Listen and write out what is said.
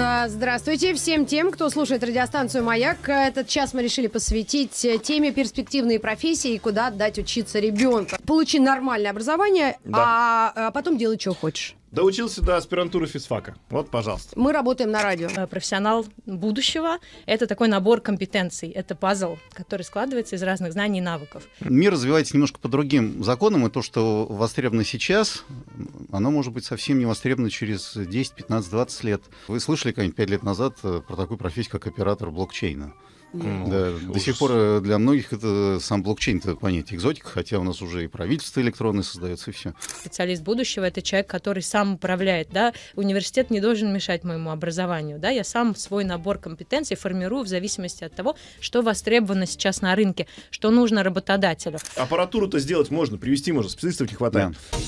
А, Здравствуйте всем тем, кто слушает радиостанцию «Маяк». Этот час мы решили посвятить э, теме перспективные профессии и куда отдать учиться ребенка. Получи нормальное образование, а, а потом делай, что хочешь. Доучился до аспирантуры физфака. Вот, пожалуйста. Мы работаем на радио. Э, Профессионал будущего — это такой набор компетенций, это пазл, который складывается из разных знаний и навыков. Мир развивается немножко по другим законам, и то, что востребовано сейчас, оно может быть совсем не востребовано через 10, 15, 20 лет. Вы слышали как-нибудь 5 лет назад э, про такую профессию, как оператор блокчейна? Ну, Да, до сих пор э, для многих это сам блокчейн это понятие экзотика, хотя у нас уже и правительство электронное создается, и все. Специалист будущего — это человек, который сам управляет, да. Университет не должен мешать моему образованию, да. Я сам свой набор компетенций формирую в зависимости от того, что востребовано сейчас на рынке, что нужно работодателю. Аппаратуру-то сделать можно, привести можно, специалистов не хватает. Да.